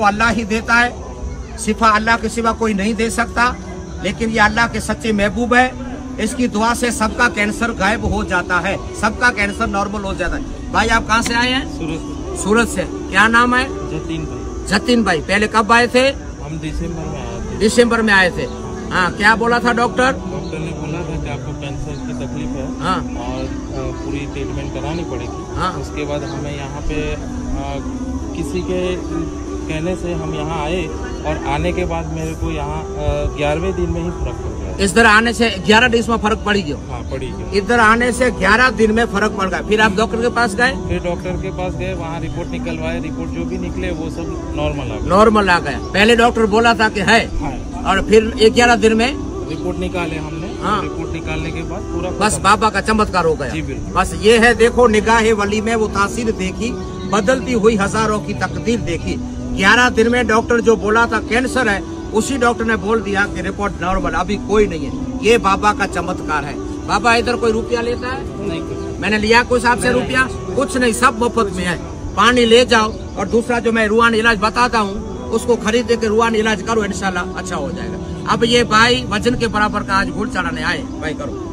को अल्लाह ही देता है। सिफा अल्लाह के सिवा कोई नहीं दे सकता। लेकिन ये अल्लाह के सच्चे महबूब है। इसकी दुआ से सबका कैंसर गायब हो जाता है। सबका कैंसर नॉर्मल हो जाता है। भाई आप कहाँ से आए हैं? सूरज सूरत से। क्या नाम है? जतीन भाई। जतिन भाई। पहले कब आए थे? हम दिसंबर में आए थे। दिसंबर में आए थे। हाँ। क्या बोला था डॉक्टर? डॉक्टर ने बोला था कि आपको कैंसर की तकलीफ़ है हाँ। और पूरी ट्रीटमेंट करानी पड़ेगी। हाँ। उसके बाद हमें यहाँ पे अ, किसी के कहने से हम यहाँ आए और आने के बाद मेरे को यहाँ ग्यारहवें दिन में ही फ़र्क पड़ गया। इधर आने से ग्यारह दिन में फ़र्क पड़ी गयो हाँ पड़ी गई इधर आने से ग्यारह दिन में फ़र्क पड़ गया। फिर आप डॉक्टर के पास गए? फिर डॉक्टर के पास गए वहाँ रिपोर्ट निकलवाए। रिपोर्ट जो भी निकले वो सब नॉर्मल आ गए। नॉर्मल आ गया पहले डॉक्टर बोला था की है हाँ। और फिर ग्यारह दिन में? रिपोर्ट निकाले हमने। हाँ। रिपोर्ट निकालने के बाद पूरा बस बाबा का चमत्कार हो जी, गया बिल्कुल। बस ये है देखो निगाह वली में वो तासीर देखी बदलती हुई हज़ारों की तकदीर देखी। ग्यारह दिन में डॉक्टर जो बोला था कैंसर है उसी डॉक्टर ने बोल दिया कि रिपोर्ट नॉर्मल अभी कोई नहीं है। ये बाबा का चमत्कार है। बाबा इधर कोई रुपया लेता है? नहीं कुछ मैंने लिया कुछ आपसे रुपया? कुछ नहीं। सब मुफ़्त में है। पानी ले जाओ। और दूसरा जो मैं रुआन इलाज बताता हूँ उसको खरीद के रुआन इलाज करो इनशाला अच्छा हो जाएगा। अब ये भाई वज़न के बराबर का आज गुड़ चढ़ाने आए। भाई करो।